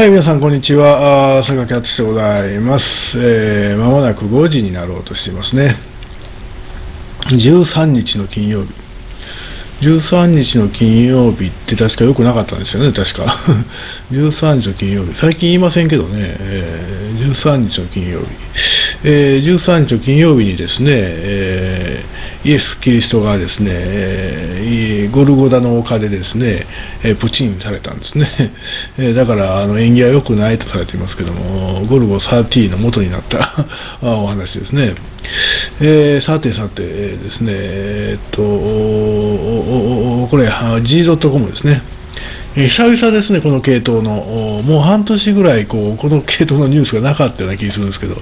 はい、皆さん、こんにちは。あ坂木敦でございます。えー、まもなく5時になろうとしていますね。13日の金曜日。13日の金曜日って確か良くなかったんですよね、確か。13日の金曜日。最近言いませんけどね、えー、13日の金曜日。えー、13日の金曜日にですね、えー、イエス・キリストがですね、えー、ゴルゴダの丘でですね、えー、プチンされたんですね。だからあの縁起は良くないとされていますけども、ゴルゴ13の元になった お話ですね。えー、さてさてですね、えー、っと、これ、G.com ですね。久々ですね、この系統の、もう半年ぐらいこうこの系統のニュースがなかったような気がするんですけど、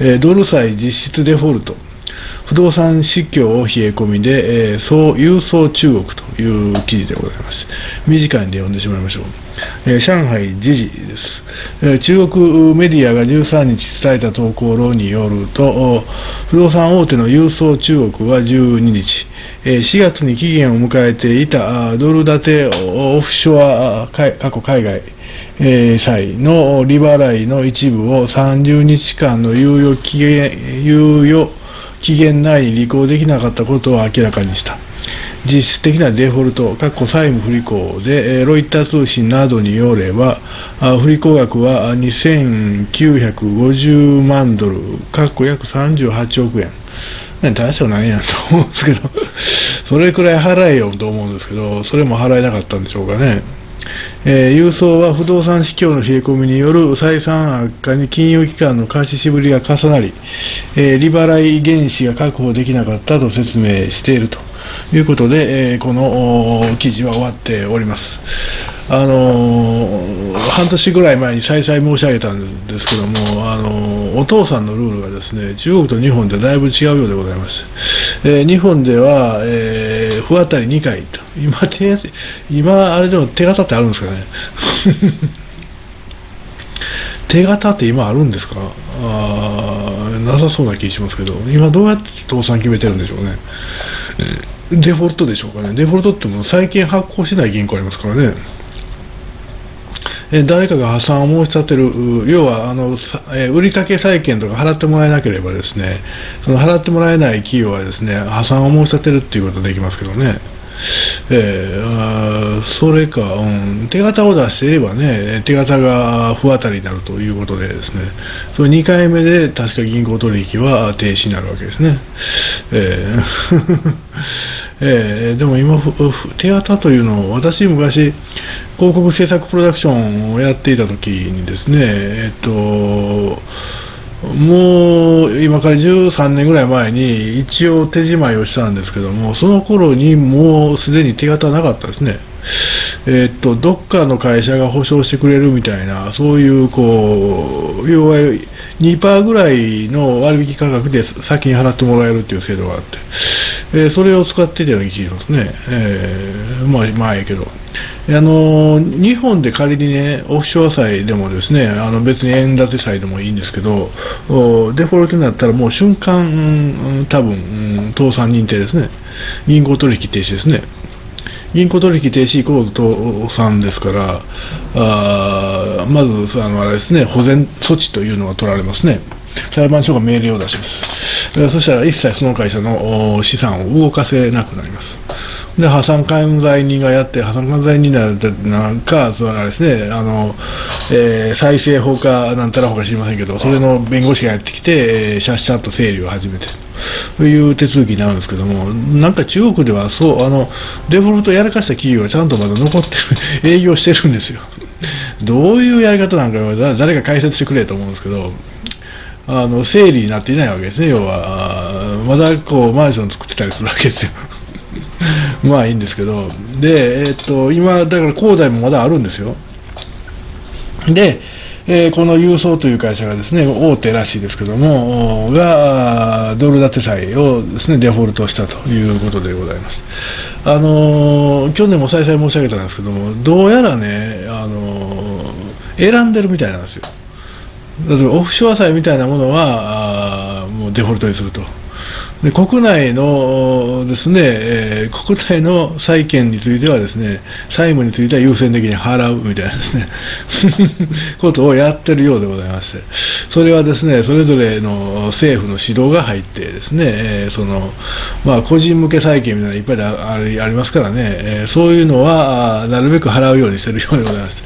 えー、ドル債実質デフォルト、不動産市況を冷え込みで、えー、そう郵送中国という記事でございます。短いんで読んでしまいましょう。えー、上海時事です、えー、中国メディアが13日伝えた投稿論によると、不動産大手の郵送中国は12日、えー、4月に期限を迎えていたドル建てオフショア過去海外、債の利払いの一部を30日間の猶予期限猶予期限内に履行できなかったことを明らかにした。実質的なデフォルト、債務不履行で、ロイター通信などによれば、不履行額は2950万ドル、過去約38億円。大したことないやんと思うんですけど、それくらい払えよと思うんですけど、それも払えなかったんでしょうかね。えー、郵送は不動産市況の冷え込みによる採算悪化に金融機関の貸ししぶりが重なり、えー、利払い原資が確保できなかったと説明しているということで、えー、この記事は終わっております。あの半年ぐらい前に再々申し上げたんですけども、あのお父さんのルールがですね中国と日本でだいぶ違うようでございます。え、日本では、え不当たり2回と、今手、今、あれでも手形ってあるんですかね。手形って今あるんですか？あなさそうな気しますけど、今どうやって倒産決めてるんでしょうね。デフォルトでしょうかね。デフォルトっても最近発行してない銀行ありますからね。誰かが破産を申し立てる、要はあの、え売掛債権とか払ってもらえなければですね、その払ってもらえない企業はですね、破産を申し立てるっていうことできますけどね。えー、それか、うん、手形を出していればね、手形が不当たりになるということでですね、それ2回目で確か銀行取引は停止になるわけですね。えー えー、でも今、手形というのを、私、昔、広告制作プロダクションをやっていた時にですね、えっと、もう今から13年ぐらい前に一応手仕舞いをしたんですけども、その頃にもうすでに手形なかったですね。えっと、どっかの会社が保証してくれるみたいな、そういう、こう、要は2%ぐらいの割引価格で先に払ってもらえるっていう制度があって、えー、それを使ってたような気がしますね。えー、まあ、まあ、ええけど。あの日本で仮にね、オフショア債でもですね、あの別に円建て債でもいいんですけど、デフォルトになったらもう瞬間、多分、倒産認定ですね。銀行取引停止ですね。銀行取引停止イコール倒産ですから、あまずあのあれですね、保全措置というのが取られますね。裁判所が命令を出します。そしたら一切その会社の資産を動かせなくなります。で、破産管財人がやって、破産管財人なんか、そのあれですね、あの、えー、再生法かなんたらほか知りませんけど、それの弁護士がやってきて、えー、シャッシャッと整理を始めてという手続きになるんですけども、なんか中国ではそう、あの、デフォルトやらかした企業がちゃんとまだ残ってる、営業してるんですよ。どういうやり方なんか誰か解説してくれと思うんですけど、あの整理になっていないわけですね、要は、まだこうマンション作ってたりするわけですよ。まあいいんですけど、で、えー、っと、今、だから恒大もまだあるんですよ。で、えー、この郵送という会社がですね、大手らしいですけども、が、ドル建て債をですね、デフォルトしたということでございます。あのー、去年も再々申し上げたんですけども、どうやらね、あのー、選んでるみたいなんですよ。例えばオフショア債みたいなものは、もうデフォルトにすると。で国内のですね、えー、国内の債権についてはですね、債務については優先的に払うみたいなですね、ことをやってるようでございまして、それはですね、それぞれの政府の指導が入ってですね、えー、その、まあ、個人向け債権みたいなのいっぱいありますからね、えー、そういうのはなるべく払うようにしてるようでございます。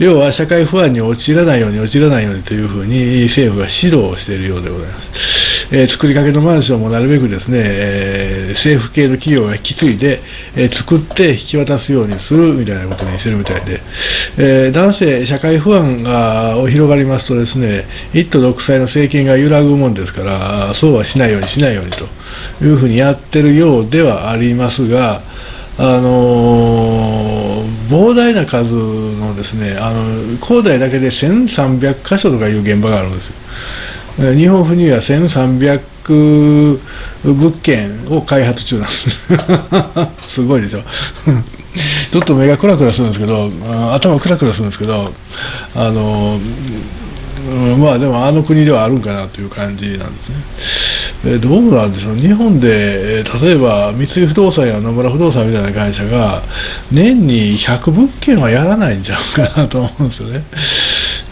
要は社会不安に陥らないように陥らないようにというふうに政府が指導をしているようでございます。えー、作りかけのマンションもなるべくですね、えー、政府系の企業が引き継いで、えー、作って引き渡すようにするみたいなことにしてるみたいで、えー、男性、社会不安が広がりますとですね、一党独裁の政権が揺らぐもんですから、そうはしないようにしないようにというふうにやってるようではありますが、あのー、膨大な数のですね、あの、広大だけで1300箇所とかいう現場があるんですよ。日本府には1300物件を開発中なんです すごいでしょ ちょっと目がクラクラするんですけど頭クラクラするんですけどあのまあでもあの国ではあるんかなという感じなんですね。えどうなんでしょう、日本で例えば三井不動産や野村不動産みたいな会社が年に100物件はやらないんじゃないかなと思うんですよね。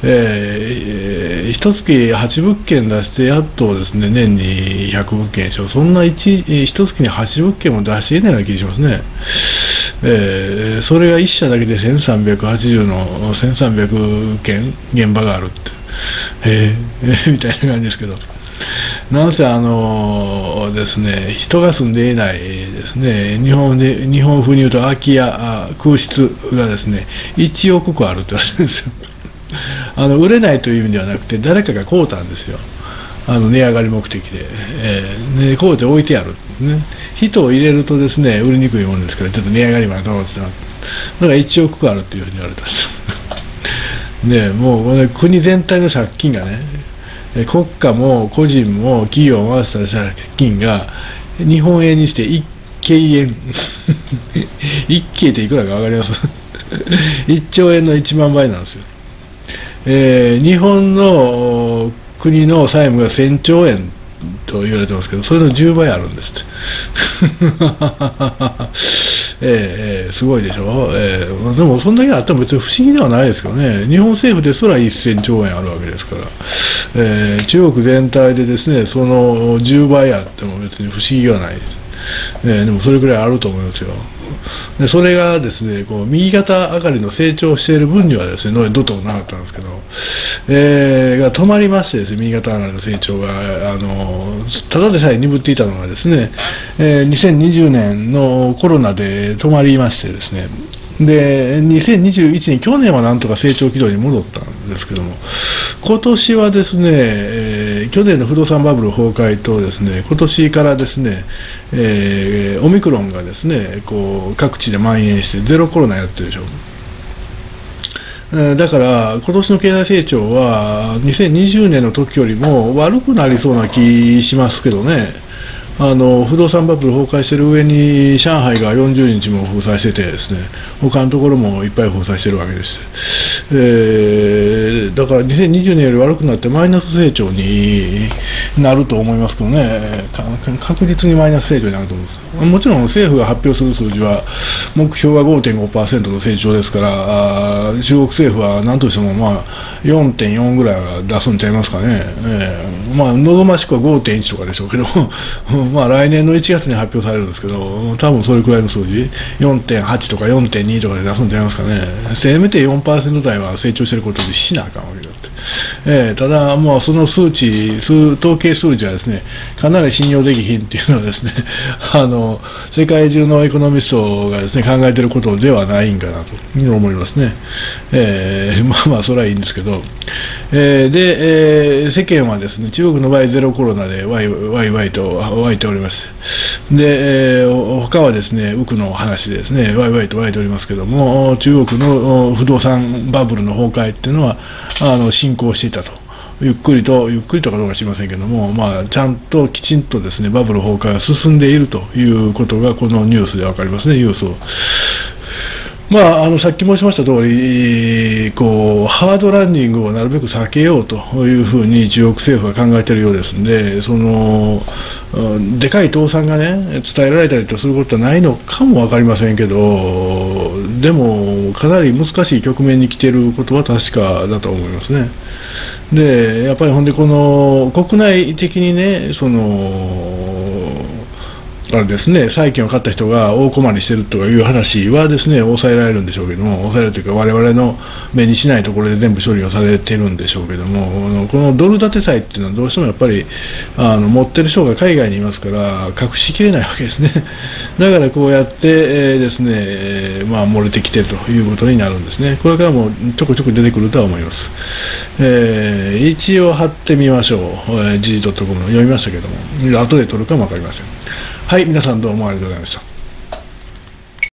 えー、一月8物件出してやっとですね年に100物件でしょそんな一一月に8物件も出していないような気がしますね。えー、それが1社だけで1380の1300件現場があるって。えー、みたいな感じですけど。なんせあのですね人が住んでいないですね。日本で日本風に言うと空き家空室がですね1億個あるって言われてるんですよ。あの売れないという意味ではなくて誰かが買うたんですよ。あの値上がり目的で、えー、ね、買うて置いてあるね。人を入れるとですね売りにくいもんですからちょっと値上がりまでどうってなだから1億個あるっていうふうに言われたんです。ねもう、ね、国全体の借金がね国家も個人も企業を合わせた借金が日本円にして1京円。1京っていくらか分かります？1兆円の1万倍なんですよ。えー、日本の国の債務が1000兆円と言われてますけど、それの10倍あるんですって。えー、えー、すごいでしょ、えー、でもそんだけあっても別に不思議ではないですけどね、日本政府ですら1000兆円あるわけですから、えー、中国全体でですねその10倍あっても別に不思議はないです、えー、でもそれくらいあると思いますよ。でそれがですねこう右肩上がりの成長している分にはですねどっともなかったんですけど、えー、が止まりましてですね右肩上がりの成長があのただでさえ鈍っていたのがですね、えー、2020年のコロナで止まりましてですねで2021年、去年はなんとか成長軌道に戻ったんですけども、今年はですね、えー、去年の不動産バブル崩壊とですね、今年からですね、えー、オミクロンがですね、こう各地で蔓延して、ゼロコロナやってるでしょ。だから今年の経済成長は2020年の時よりも悪くなりそうな気しますけどね。あの不動産バブル崩壊してる上に上海が40日も封鎖しててですね他のところもいっぱい封鎖してるわけです、えー、だから2020年より悪くなってマイナス成長になると思いますけどね。確実にマイナス成長になると思います。もちろん政府が発表する数字は目標が5.5%の成長ですから中国政府は何としてもまあ4.4ぐらいは出すんちゃいますかね、えー、まあ望ましくは5.1とかでしょうけど。まあ、来年の1月に発表されるんですけど、多分それくらいの数字、4.8とか4.2とかで出すんじゃいますかね、せめて4%台は成長してることにしなあかんわけです。えー、ただ、もうその数値数、統計数字はですね、かなり信用できひんっていうのはですね、あの、世界中のエコノミストがですね、考えてることではないんかなと思いますね。えー、まあまあ、それはいいんですけど、えー、で、えー、世間はですね、中国の場合ゼロコロナでワイワイワイと湧いておりまして、で、えー、他はですね、浮くの話でですね、ワイワイと湧いておりますけども、中国の不動産バブルの崩壊っていうのは、あの、進行していたと。ゆっくりと、ゆっくりとかどうか知りませんけども、まあ、ちゃんときちんとですね、バブル崩壊が進んでいるということが、このニュースで分かりますね、ニュースを。まあ、あのさっき申しました通りこうハードランニングをなるべく避けようというふうに中国政府は考えているようですのでそのでかい倒産が、ね、伝えられたりとすることはないのかも分かりませんけどでもかなり難しい局面に来ていることは確かだと思いますね。でやっぱりほんでこの国内的にねそのあれですね、債券を買った人が大困りしてるとかいう話はですね、抑えられるんでしょうけども、抑えられるというか、我々の目にしないところで全部処理をされてるんでしょうけども、このドル建て債っていうのはどうしてもやっぱり、あの持ってる人が海外にいますから、隠しきれないわけですね。だからこうやって、えー、ですね、まあ、漏れてきてるということになるんですね。これからもちょこちょこ出てくるとは思います。えー、一応貼ってみましょう。えー、g.com の読みましたけども、後で取るかもわかりません。はい、皆さんどうもありがとうございました。